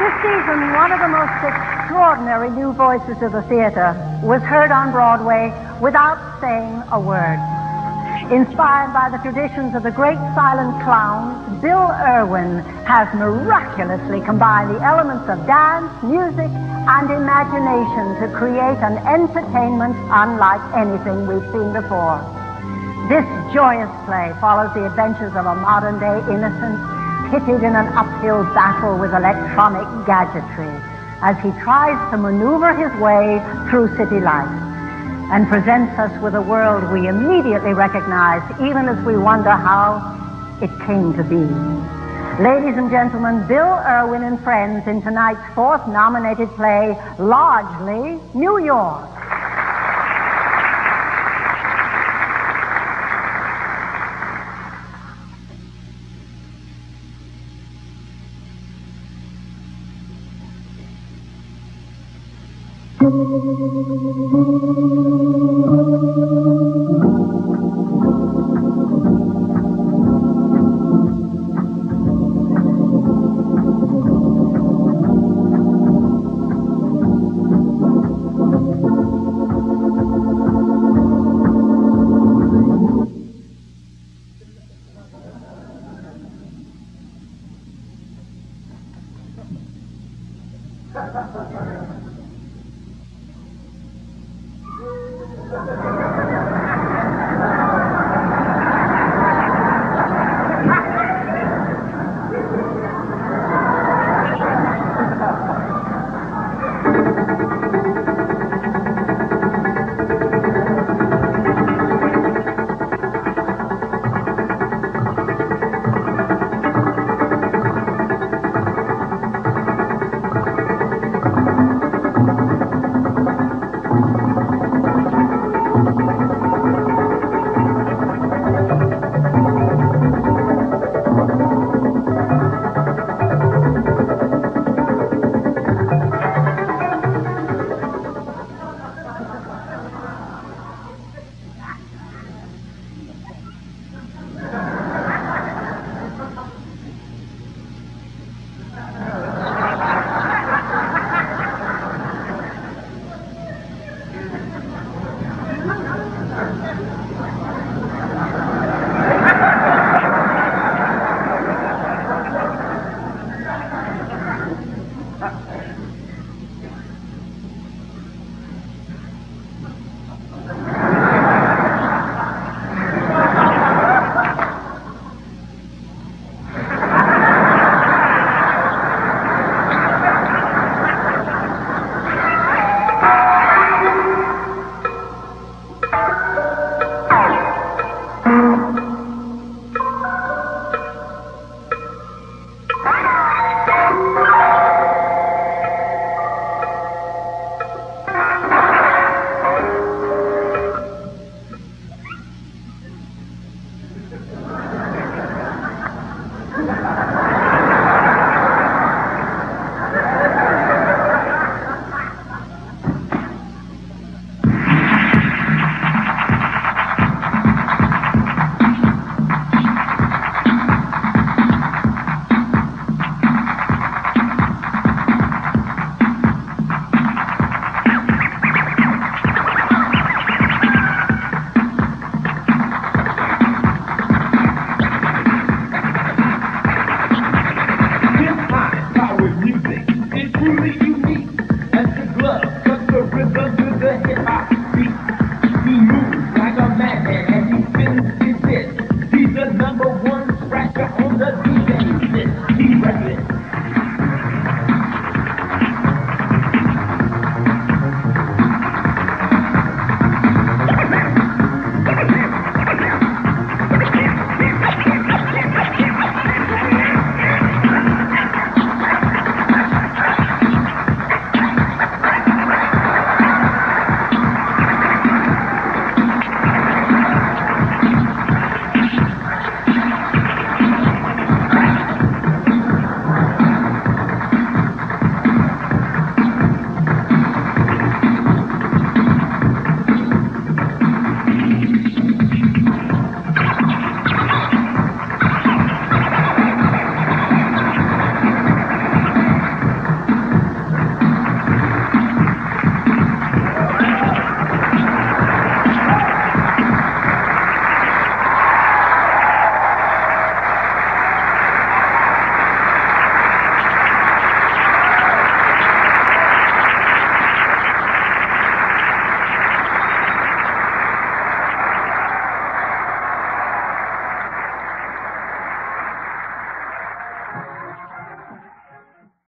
This season, one of the most extraordinary new voices of the theater was heard on Broadway without saying a word. Inspired by the traditions of the great silent clowns, Bill Irwin has miraculously combined the elements of dance, music, and imagination to create an entertainment unlike anything we've seen before. This joyous play follows the adventures of a modern day innocent pitted in an uphill battle with electronic gadgetry as he tries to maneuver his way through city life and presents us with a world we immediately recognize even as we wonder how it came to be. Ladies and gentlemen, Bill Irwin and friends in tonight's fourth nominated play, Largely New York. Ha ha ha ha! Thank you.